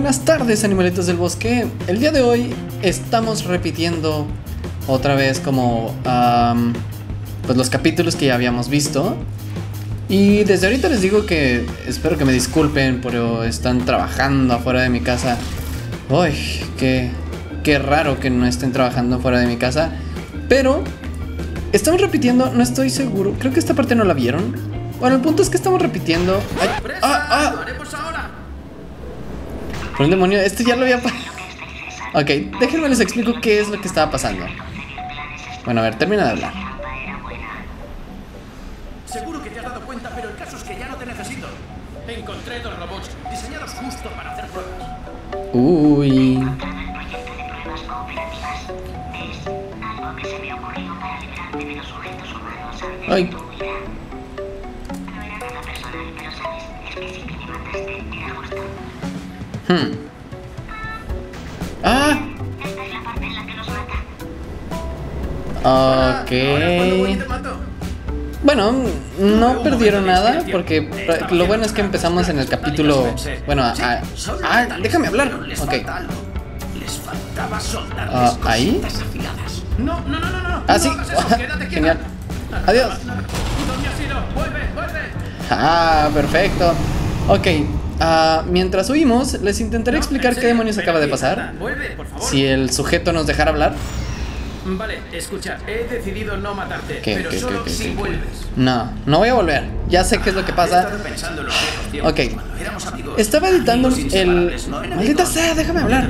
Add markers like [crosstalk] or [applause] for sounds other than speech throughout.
buenas tardes animalitos del bosque. El día de hoy estamos repitiendo otra vez como am, pues los capítulos que ya habíamos visto. Y desde ahorita les digo que espero que me disculpen, pero están trabajando afuera de mi casa. Uy, qué, qué raro que no estén trabajando afuera de mi casa. Pero estamos repitiendo, no estoy seguro. Creo que esta parte no la vieron. Bueno, el punto es que estamos repitiendo. Ay, ah, ah. Por un demonio, esto ya lo había pasado. Ok, déjenme les explico qué es lo que estaba pasando. Bueno, a ver, termina de hablar. Seguro que te has dado cuenta, pero el caso es que ya no te necesito. Encontré dos robots diseñados justo para hacer pruebas. Uy. Ay. Hmm. Ah. Y Ok. Bueno, no perdieron nada porque lo bueno es que empezamos en el capítulo. Bueno, a- a- ah, déjame hablar. Ok. Ah, ¿ahí? No, no, no, no, no. Ah, sí. [laughs] Genial. Adiós. Ah, perfecto. Ok, ah, mientras huimos, les intentaré No, explicar qué demonios acaba de pasar. anda, Vuelve, por favor. Si el sujeto nos dejara hablar. Vale, escucha, he decidido no matarte, ¿Qué, pero qué, solo qué, si vuelves. No, no voy a volver. Ya sé qué es lo que He pasa. los tiempos, Ok. amigos. Estaba editando el. no Maldita sea, déjame hablar.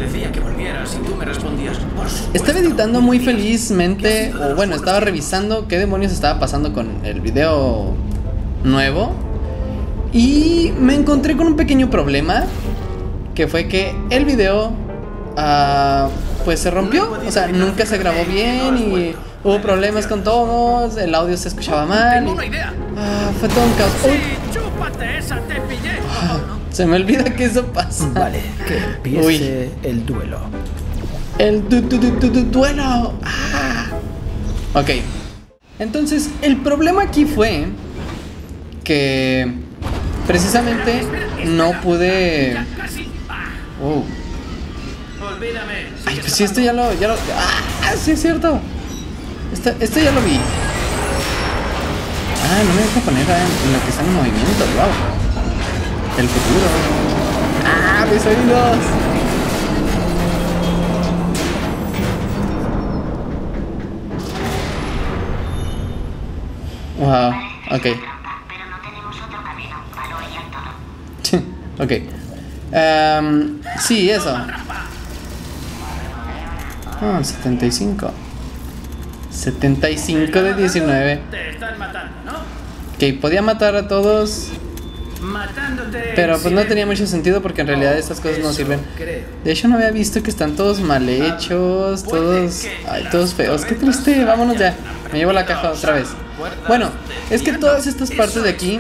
Estaba editando muy felizmente, o bueno, estaba revisando qué demonios estaba pasando con el video nuevo. Y me encontré con un pequeño problema, que fue que el video, ah, pues se rompió, o sea, nunca se grabó bien y hubo problemas con todos, el audio se escuchaba mal. Y- ah, fue todo un caos. Pillé. se me olvida que eso pasa. Vale, que empiece Uy. el duelo. El du- du- du- du- du- duelo. Ah. Ok. Entonces, el problema aquí fue que precisamente no pude. Oh. Ay, pues sí, esto ya lo. Ya lo ah, sí, es cierto. Esto, esto ya lo vi. Ah, no me deja poner en lo que está en movimiento. Wow. El futuro. Ah, mis oídos. Wow, ok. Ok. Em, sí, eso. Ah, 75. 75 de 19. Te están matando, ¿no? Ok, podía matar a todos, pero pues no tenía mucho sentido porque en realidad estas cosas no sirven. De hecho, no había visto que están todos mal hechos, todos, ay, todos feos. Qué triste, vámonos ya. Me llevo la caja otra vez. Bueno, es que todas estas partes de aquí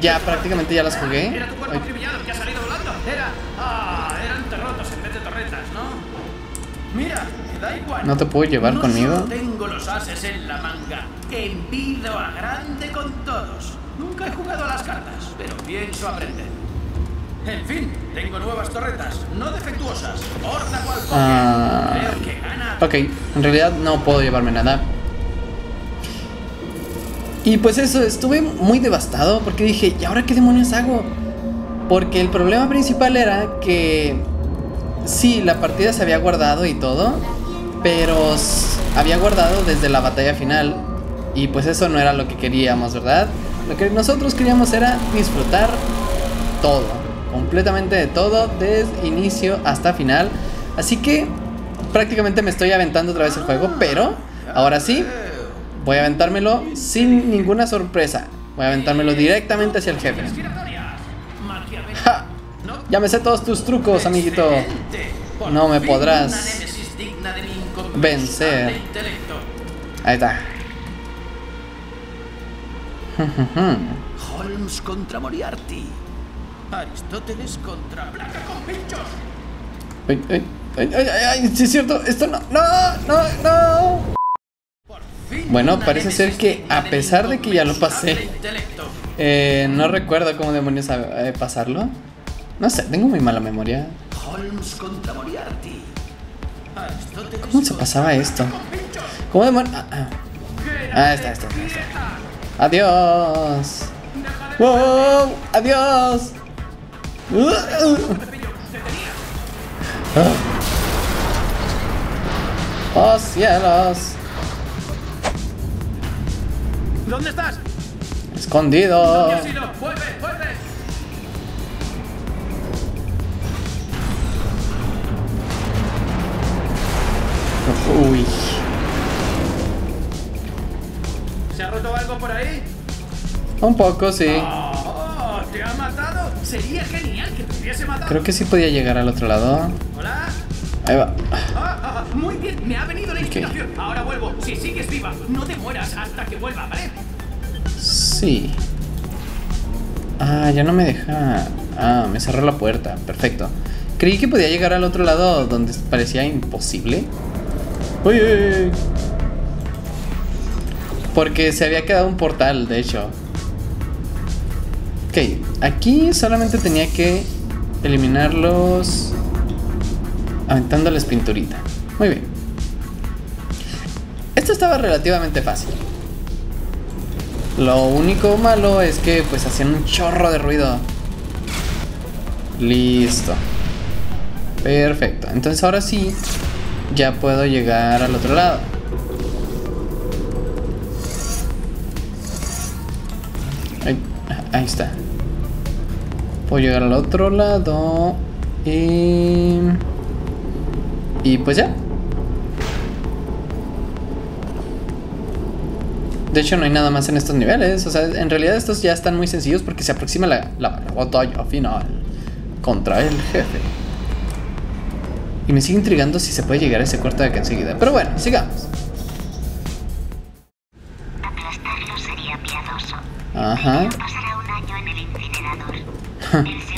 ya prácticamente ya las jugué. Era tu cuerpo acribillado que ha salido volando. Era. Ah, eran terrotos en vez de torretas, ¿no? Mira, da igual. ¿No te puedo llevar no conmigo? Tengo los ases en la manga. Envido a grande con todos. Nunca he jugado a las cartas, pero pienso aprender. En fin, tengo nuevas torretas, no defectuosas. Horda cual. Ah. Creo que gana. Ok, en realidad no puedo llevarme nada. Y pues eso, estuve muy devastado porque dije, ¿y ahora qué demonios hago? Porque el problema principal era que sí, la partida se había guardado y todo, pero había guardado desde la batalla final. Y pues eso no era lo que queríamos, ¿verdad? Lo que nosotros queríamos era disfrutar todo, completamente de todo, desde inicio hasta final. Así que prácticamente me estoy aventando otra vez el juego, pero ahora sí, voy a aventármelo sin ninguna sorpresa. Voy a aventármelo directamente hacia el jefe. ¡Ja! Ya me sé todos tus trucos, amiguito. No me podrás vencer. Ahí está. Holmes contra Moriarty. Aristóteles contra Placa con ay, ay, ay, ay, sí es cierto. Esto no, no, no, no. Bueno, parece ser que a pesar de que ya lo pasé. Eh, no recuerdo cómo demonios eh, pasarlo. No sé, tengo muy mala memoria. ¿Cómo se pasaba esto? ¿Cómo demonios? Ah, ah. Ah, está, está, está. Adiós. Wow, adiós. Ah. Oh cielos. ¿Dónde estás? Escondido. ¿Dónde has ido? ¡Vuelve, vuelve! Uy. ¿Se ha roto algo por ahí? Un poco, sí. Oh, ¿Te ha matado? Sería genial que te hubiese matado. Creo que sí podía llegar al otro lado. Hola. Ahí va. Ah, ah, muy bien, me ha venido la inspiración. Ahora vuelvo. Si sigues viva, no te mueras hasta que vuelva, ¿vale? Sí. Ah, ya no me deja. Ah, me cerró la puerta. Perfecto. Creí que podía llegar al otro lado donde parecía imposible. Uy. Porque se había quedado un portal, de hecho. Ok, aquí solamente tenía que eliminarlos aventándoles pinturita. Muy bien. Esto estaba relativamente fácil. Lo único malo es que pues hacían un chorro de ruido. Listo. Perfecto. Entonces ahora sí ya puedo llegar al otro lado. Ahí, está. Puedo llegar al otro lado. Y... Y pues ya. De hecho, no hay nada más en estos niveles. O sea, en realidad estos ya están muy sencillos porque se aproxima la, la batalla final contra el jefe. Y me sigue intrigando si se puede llegar a ese cuarto de acá enseguida. Pero bueno, sigamos. Aplastarlo sería piadoso. Ajá. Pasará un año en el incinerador. [laughs]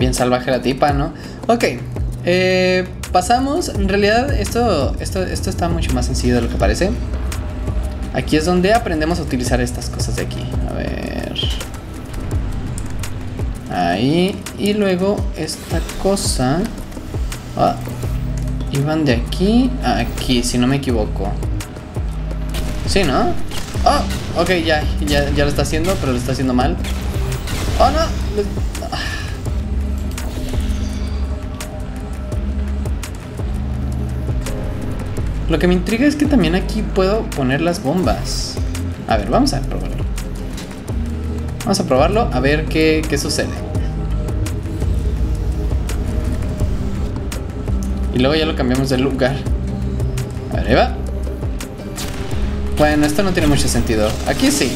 Bien salvaje la tipa, ¿no? Ok. eh, pasamos. En realidad, esto, esto, esto está mucho más sencillo de lo que parece. Aquí es donde aprendemos a utilizar estas cosas de aquí. A ver. Ahí. Y luego esta cosa. Ah, iban de aquí a aquí, si no me equivoco. Sí, ¿no? Oh, ok, ya, ya, ya lo está haciendo, pero lo está haciendo mal. Lo que me intriga es que también aquí puedo poner las bombas. A ver, vamos a probarlo. Vamos a probarlo a ver qué, qué sucede. Y luego ya lo cambiamos de lugar. A ver, ahí va. Bueno, esto no tiene mucho sentido. Aquí sí.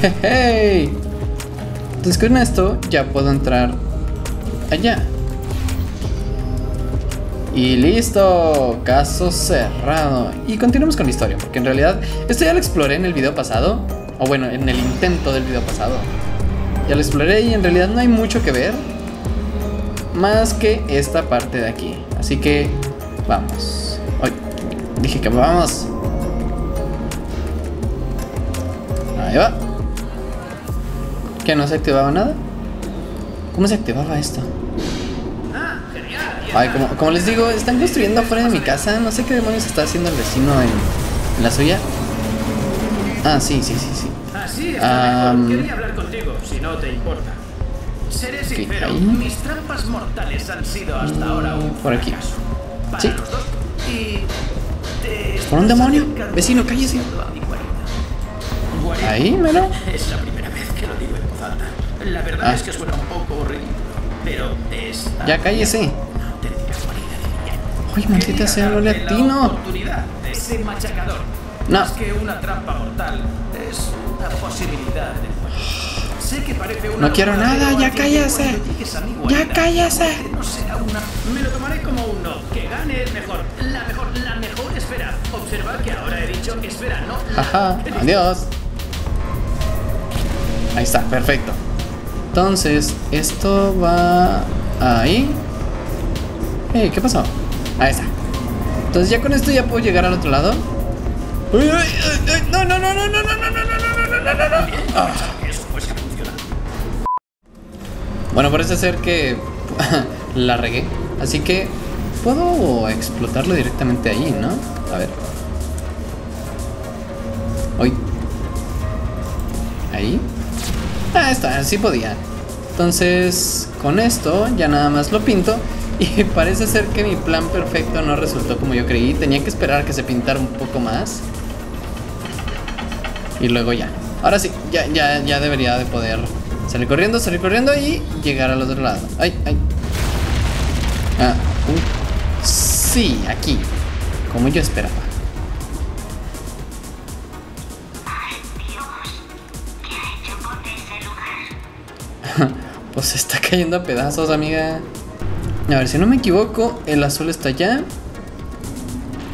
[laughs] ¡Hey! Entonces con esto ya puedo entrar allá. Y listo, caso cerrado. Y continuamos con la historia, porque en realidad esto ya lo exploré en el video pasado, o bueno, en el intento del video pasado. Ya lo exploré y en realidad no hay mucho que ver, más que esta parte de aquí. Así que vamos. Ay, dije que vamos. Ahí va. ¿Que no se activaba nada? ¿Cómo se activaba esto? Ay, como, como les digo, están construyendo afuera de mi casa. No sé qué demonios está haciendo el vecino en, en la suya. Ah, sí, sí, sí, sí. Así está Am. mejor. Quería hablar contigo, si no te importa. Seré sincero, mis trampas mortales han sido hasta ahora un por aquí. Para Sí. los dos. Y te ¿Por un demonio? Vecino, cállese. Ahí, mero. Es la primera vez que lo digo en voz alta. La verdad Ah. es que suena un poco ridículo, pero es Ya cállese. Uy, maldita sea, no le Quería darte la ese machacador. No. Más que una trampa mortal, es una posibilidad de. Sé que parece una No quiero nada, ya mi Ya que no sea una... Me lo tomaré como un no. Que gane el mejor. La mejor, la mejor espera. Observa que ahora he dicho espera, no Ajá, [laughs] adiós. Ahí está, perfecto. Entonces, esto va ahí. Hey, ¿qué pasó? Ahí está. Entonces ya con esto ya puedo llegar al otro lado. Uy, uy, uy, No, no, no, no, no, no, no, no, no, no, no, no, no. Ah. A. Bueno, parece ser que la regué. Así que puedo explotarlo directamente ahí, ¿no? A ver. Hoy. Ahí. Ah, está, sí podía. Entonces, con esto ya nada más lo pinto. Y [laughs] parece ser que mi plan perfecto no resultó como yo creí. Tenía que esperar a que se pintara un poco más. Y luego ya. Ahora sí, ya, ya, ya debería de poder salir corriendo, salir corriendo y llegar al otro lado. Ay, ay. Ah, uh, sí, aquí. Como yo esperaba. Ay, Dios. ¿Qué ha hecho con ese lugar? [laughs] Pues se está [laughs] cayendo a pedazos, amiga. A ver, si no me equivoco, el azul está allá.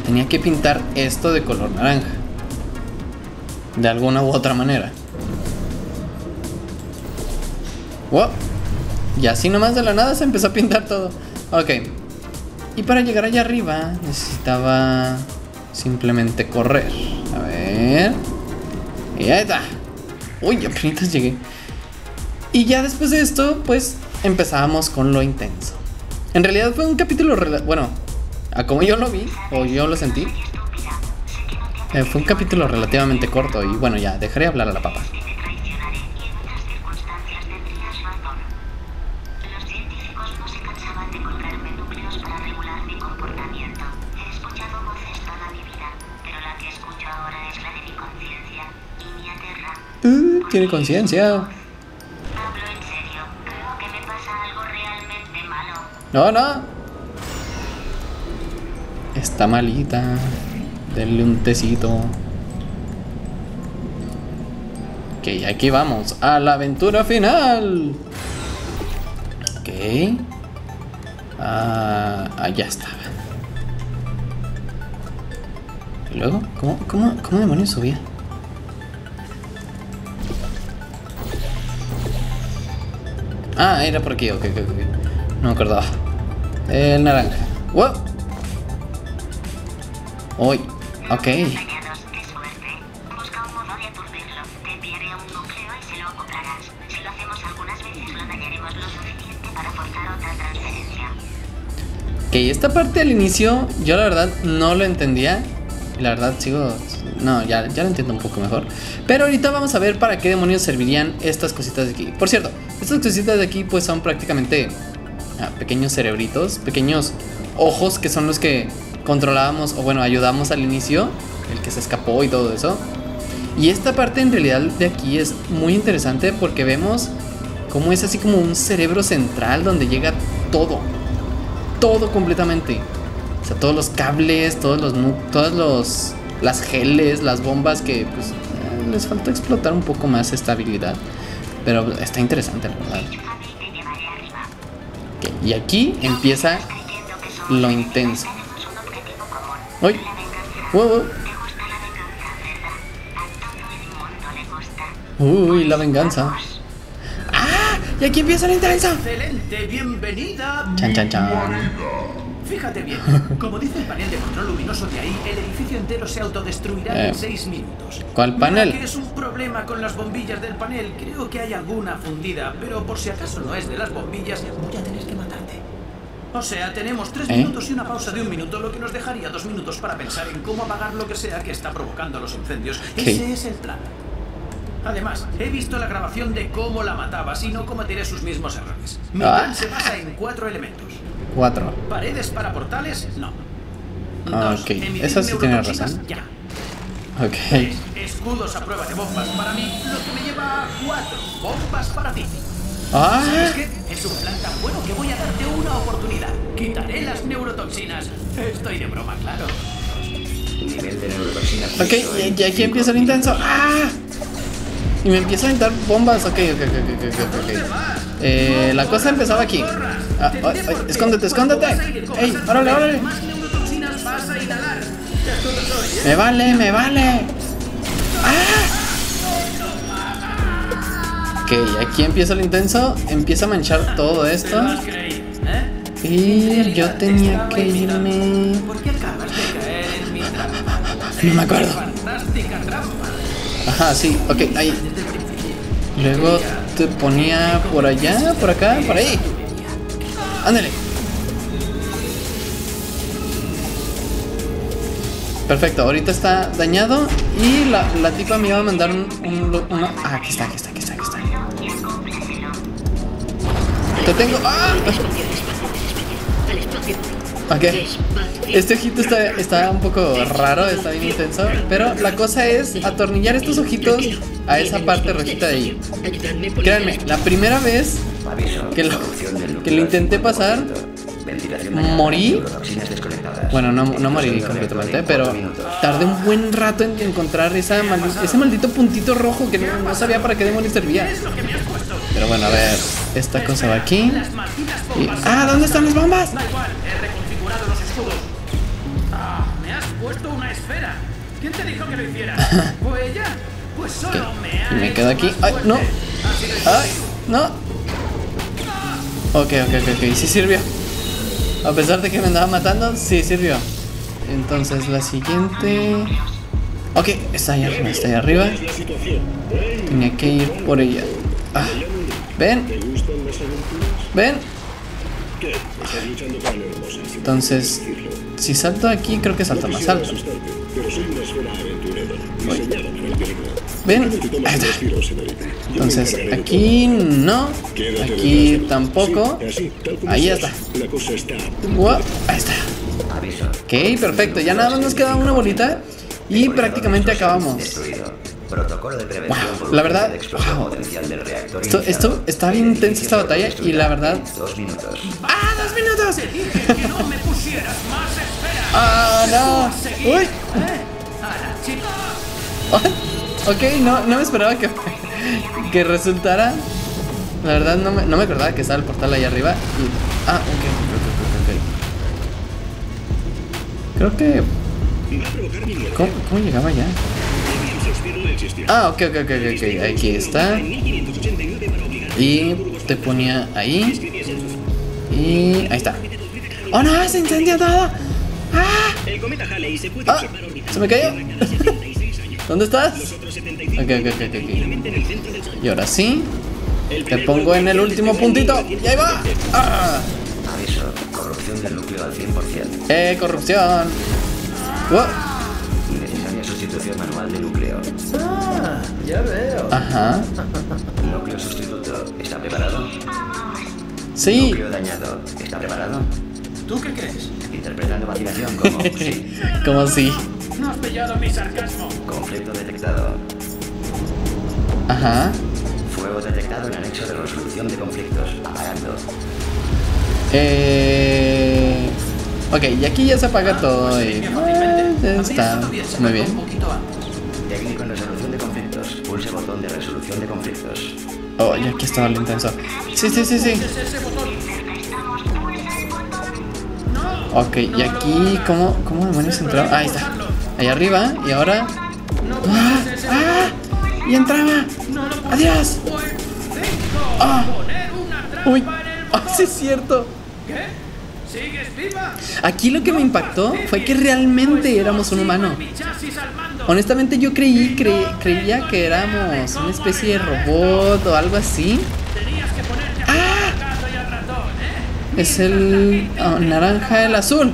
Tenía que pintar esto de color naranja. De alguna u otra manera. Wow. Y así nomás de la nada se empezó a pintar todo. Ok. Y para llegar allá arriba necesitaba simplemente correr. A ver. Y ahí está. Uy, apenas llegué. Y ya después de esto, pues empezábamos con lo intenso. En realidad fue un capítulo, bueno, a como yo lo vi o yo lo sentí, eh, fue un capítulo relativamente corto y bueno, ya dejaré hablar a la papa. Uh, tiene conciencia. No, no. Está malita. Denle un tecito. Ok, aquí vamos a la aventura final. Ok. Ah, allá estaba. ¿Y luego? ¿Cómo, cómo, cómo demonios subía? Ah, era por aquí, ok, ok, ok. No me acordaba. El naranja. ¡Wow! Uy, ok. Ok, esta parte al inicio yo la verdad no lo entendía. La verdad sigo... No, ya, ya lo entiendo un poco mejor. Pero ahorita vamos a ver para qué demonios servirían estas cositas de aquí. Por cierto, estas cositas de aquí pues son prácticamente pequeños cerebritos, pequeños ojos que son los que controlábamos o bueno, ayudamos al inicio, el que se escapó y todo eso. Y esta parte en realidad de aquí es muy interesante porque vemos cómo es así como un cerebro central donde llega todo todo completamente. O sea, todos los cables, todos los todos los las geles, las bombas que pues eh, les falta explotar un poco más esta habilidad. Pero está interesante, la verdad. Y aquí empieza lo intenso. Uy. Wow. Uy, la venganza. ¡Ah! Y aquí empieza la intensa. Excelente, bienvenida. Chan, chan, chan. Fíjate bien, [laughs] como dice el panel de control luminoso de ahí, el edificio entero se autodestruirá Eh, en 6 minutos. ¿cuál panel? que es un problema con las bombillas del panel. Creo que hay alguna fundida, pero por si acaso no es de las bombillas, voy a tener que. O sea, tenemos 3 ¿Eh? minutos y una pausa de un minuto, lo que nos dejaría 2 minutos para pensar en cómo apagar lo que sea que está provocando los incendios. ¿Qué? Ese es el plan. Además, he visto la grabación de cómo la matabas y no cometeré sus mismos errores. Mi Ah. plan se basa en cuatro elementos. Cuatro. ¿Paredes para portales? No. Ah, Dos, ok. Eso sí tiene razón. Ya. Ok. Tres, escudos a prueba de bombas para mí, lo que me lleva a cuatro bombas para ti. ¡Ah! ¿Sabes qué? Es un plan tan bueno que voy a darte una oportunidad. Quitaré las neurotoxinas. Estoy de broma, claro. Nivel de neurotoxinas. Ok, y, aquí empieza lo intenso. ¡Ah! Y me empieza a aventar bombas. Ok, ok, ok, ok, ok, ok. Eh, la cosa empezaba aquí. Ah, ay, ay, escóndete, escóndete. ¡Ey, órale, órale! Me vale, me vale. ¡Ah! Ok, aquí empieza lo intenso. Empieza a manchar todo esto. Y yo tenía que irme. ¿Por qué acabas de No me acuerdo. Ajá, sí, ok, ahí. Luego te ponía por allá, por acá, por ahí. Ándale. Perfecto, ahorita está dañado y la, la tipa me iba a mandar un, un, Ah, aquí está, aquí está, aquí está, aquí está. Te tengo. ¡Ah! Ok. Este ojito está, está un poco raro, está bien intenso. Pero la cosa es atornillar estos ojitos a esa parte rojita de ahí. Créanme, la primera vez que lo, que lo intenté 100%. pasar, morí. Bueno, no, no morí completamente, pero tardé un buen rato en encontrar ese maldito puntito rojo que no, no sabía para qué demonios servía. Pero bueno, a ver, esta cosa va aquí. Y-. ¡Ah! ¿Dónde están las bombas? Da igual, he reconfigurado los escudos. Ah, me has puesto una esfera. ¿Quién te dijo que lo hiciera? [laughs] ¿Fue ella? Pues solo me me quedo aquí. ¡Ay, no! ¡Ay! ¡No! Ok, ok, ok, ok, sí sirvió. A pesar de que me andaba matando, sí sirvió. Entonces la siguiente. Ok, está ahí arriba, está ahí arriba. Tenía que ir por ella. Ah, ¿Ven? ¿Ven? Entonces, si salto aquí, creo que salto más alto. ¿Ven? Entonces, aquí no. Aquí tampoco. Ahí está. Ahí está. Ok, perfecto. Ya nada más nos queda una bolita. Y prácticamente acabamos. Protocolo de prevención Wow, por la verdad, de explosión wow. potencial del reactor Esto- esto está bien intensa esta batalla y la verdad- Dos minutos. ¡Ah, dos minutos! Dije que no me pusieras más esferas. ¡Ah, no! ¡Uy! ¿Eh? A la chica. Ok, no, no me esperaba que, [laughs] que resultara. La verdad, no me, no me acordaba que estaba el portal ahí arriba. Y, ah, ok, ok, ok, ok. Creo que. ¿Cómo, cómo llegaba ya? Ah, ok, ok, ok, ok. Aquí está. Y te ponía ahí. Y ahí está. ¡Oh no! ¡Se incendió todo! ¡Ah! ¡Ah! ¿Se me cayó? durante 76 años. ¿Dónde estás? Otros 75 Ok, ok, ok, ok. Y ahora sí. Te pongo en el último puntito. ¡Y ahí va! 1970. ¡Ah! Aviso. Corrupción del núcleo al 100%. ¡Eh, corrupción! ¡Wow! Sustitución manual de núcleo. Ah, Ajá. [laughs] Núcleo sustituto. ¿Está preparado? Sí. Núcleo dañado. ¿Está preparado? ¿Tú qué crees? Interpretando vacilación como [laughs] sí. Como si. No has pillado mi sarcasmo. Conflicto detectado. Ajá. Fuego detectado en anexo de resolución de conflictos. Apagando. Eh. Ok, y aquí ya se apaga todo ah, ya A mí está. Muy bien. Técnico en resolución de conflictos. Pulse botón de resolución de conflictos. Oh, y aquí estaba lo intenso. Sí, sí, sí, sí. Ok, y aquí, ¿cómo, cómo demonios entró? Ah, ahí está. Ahí arriba, y ahora. ¡Ah! ¡Ah! Y entraba. ¡Adiós! Ah. Uy. Ah, sí es cierto. ¿Qué? Aquí lo que me impactó fue que realmente éramos un humano. Honestamente yo creí, cre- creía que éramos una especie de robot o algo así. ¡Ah! Es el ah, naranja, el azul.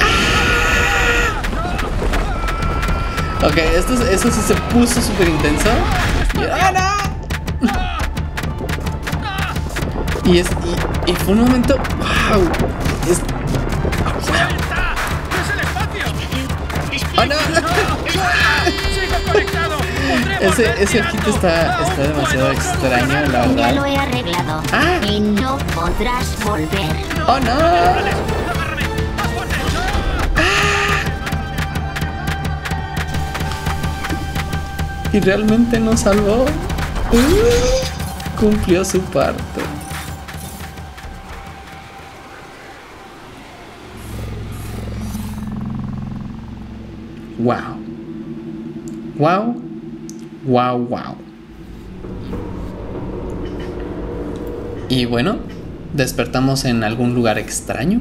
¡Ah! Ok, esto, eso sí se puso súper intenso. Y, es, y, y fue un momento. ¡Wow! Es, ¡Suelta! ¡Es el espacio! ¡Ah, no! ¡Sigo conectado! ¡Podremos Ese, ese ojito está, ¡No está demasiado extraño, la Ya lo verdad. he arreglado. Ah. Y no podrás volver. ¡Oh, no! Y realmente nos salvó. Uh, cumplió su parte. Wow. Wow, wow. Y bueno, despertamos en algún lugar extraño.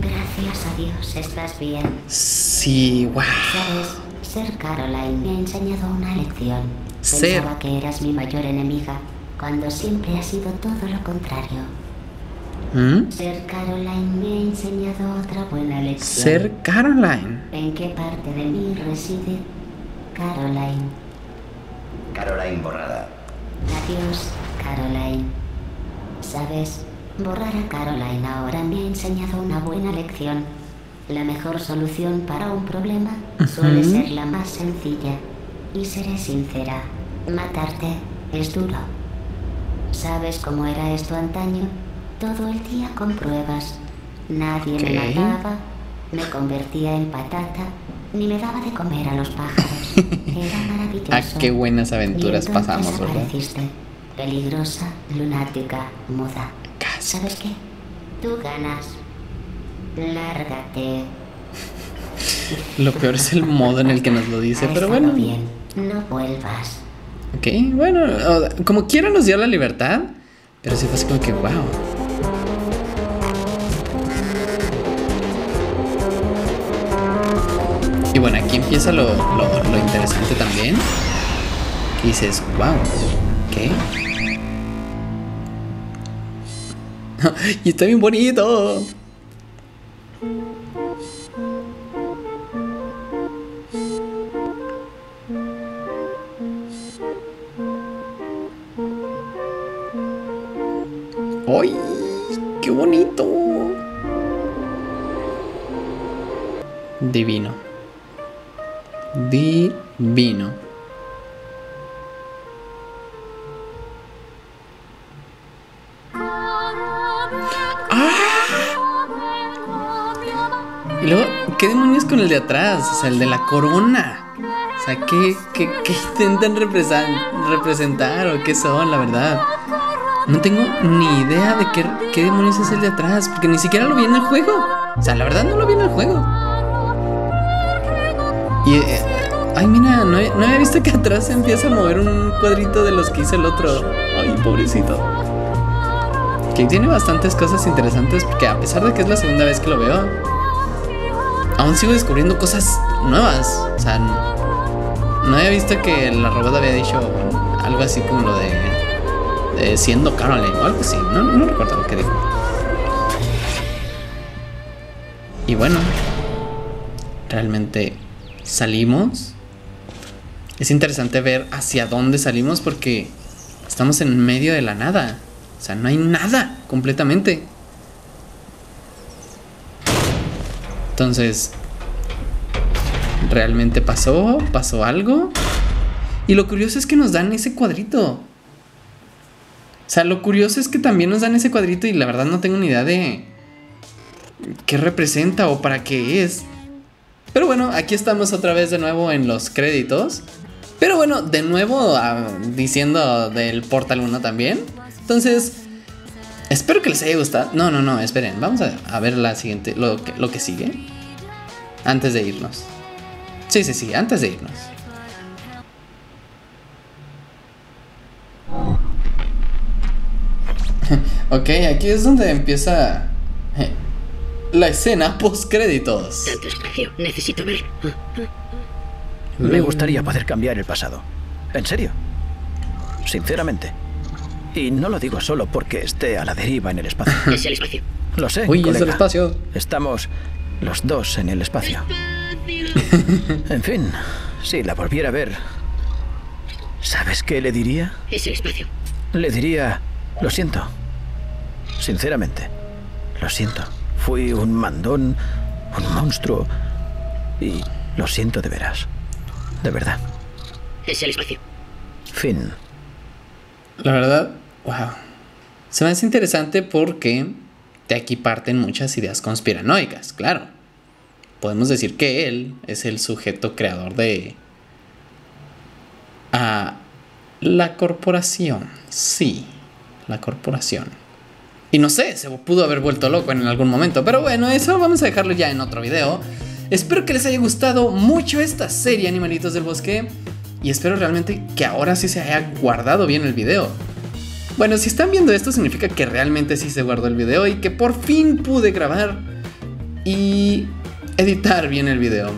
Gracias a Dios estás bien. Sí, wow. Sabes, ser Caroline me ha enseñado una lección. Ser. Pensaba que eras mi mayor enemiga, cuando siempre ha sido todo lo contrario. ¿Mm? Ser Caroline me ha enseñado otra buena lección. Ser Caroline. ¿En qué parte de mí reside Caroline? Caroline borrada. Adiós, Caroline. Sabes, borrar a Caroline ahora me ha enseñado una buena lección. La mejor solución para un problema suele ser la más sencilla. Y seré sincera, matarte es duro. ¿Sabes cómo era esto antaño? Todo el día con pruebas. Nadie me mataba, me convertía en patata, ni me daba de comer a los pájaros. Era [laughs] maravilloso. Ah, qué buenas aventuras pasamos, ¿verdad? peligrosa, lunática, muda. Casi. ¿Sabes qué? Tú ganas. Lárgate. Lo peor es el modo en el que nos lo dice, Ha pero bueno. bien. No vuelvas. Ok, bueno, como quiera nos dio la libertad, pero sí fue así como que, wow. Aquí lo, lo- lo interesante también. Que dices, wow, ¿qué? [laughs] y está bien bonito. ¡Ay! ¡Qué bonito! Divino. Divino. Y luego, ¿qué demonios con el de atrás? O sea, el de la corona. O sea, ¿qué, qué, qué intentan representar o qué son, la verdad? No tengo ni idea de qué, qué demonios es el de atrás, porque ni siquiera lo vi en el juego. O sea, la verdad no lo vi en el juego. Y, eh, ay, mira, no, no había visto que atrás se empieza a mover un cuadrito de los que hizo el otro. Ay, pobrecito. Que tiene bastantes cosas interesantes, porque a pesar de que es la segunda vez que lo veo, aún sigo descubriendo cosas nuevas. O sea, no, no había visto que la robot había dicho algo así como lo de, de siendo Caroline o algo así. No, no recuerdo lo que dijo. Y bueno, realmente salimos. Es interesante ver hacia dónde salimos porque estamos en medio de la nada. O sea, no hay nada completamente. Entonces, ¿realmente pasó? ¿Pasó algo? Y lo curioso es que nos dan ese cuadrito. O sea, lo curioso es que también nos dan ese cuadrito y la verdad no tengo ni idea de qué representa o para qué es. Pero bueno, aquí estamos otra vez de nuevo en los créditos. Pero bueno, de nuevo ah, diciendo del Portal 1 también. Entonces, espero que les haya gustado. No, no, no, esperen. Vamos a, ver la siguiente, lo que, lo que sigue. Antes de irnos. Sí, sí, sí, antes de irnos. [laughs] ok, aquí es donde empieza eh, la escena post créditos. Tanto espacio. Necesito ver. Me gustaría poder cambiar el pasado. En serio. Sinceramente. Y no lo digo solo porque esté a la deriva en el espacio. [laughs] Es el espacio. Lo sé. Uy, es del espacio. Estamos los dos en el espacio. En fin, si la volviera a ver, ¿sabes qué le diría? Es el espacio. Le diría, lo siento. Sinceramente, lo siento. Fui un mandón, un monstruo. Y lo siento de veras. De verdad. Es el espacio. Fin. La verdad, wow. Se me hace interesante porque de aquí parten muchas ideas conspiranoicas, claro. Podemos decir que él es el sujeto creador de... a la corporación. Sí, la corporación. Y no sé, se pudo haber vuelto loco en algún momento. Pero bueno, eso vamos a dejarlo ya en otro video. Espero que les haya gustado mucho esta serie, Animalitos del Bosque. Y espero realmente que ahora sí se haya guardado bien el video. Bueno, si están viendo esto significa que realmente sí se guardó el video y que por fin pude grabar y editar bien el video.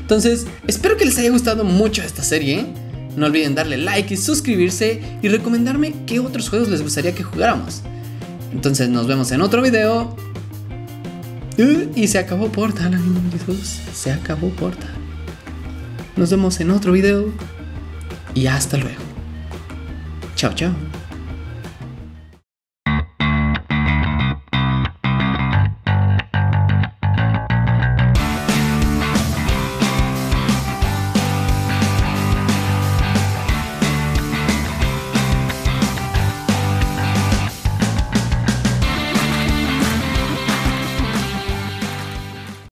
Entonces, espero que les haya gustado mucho esta serie. No olviden darle like y suscribirse y recomendarme qué otros juegos les gustaría que jugáramos. Entonces nos vemos en otro video. Y se acabó Portal, amigos. Se acabó Portal. Nos vemos en otro video. Y hasta luego. Chao, chao.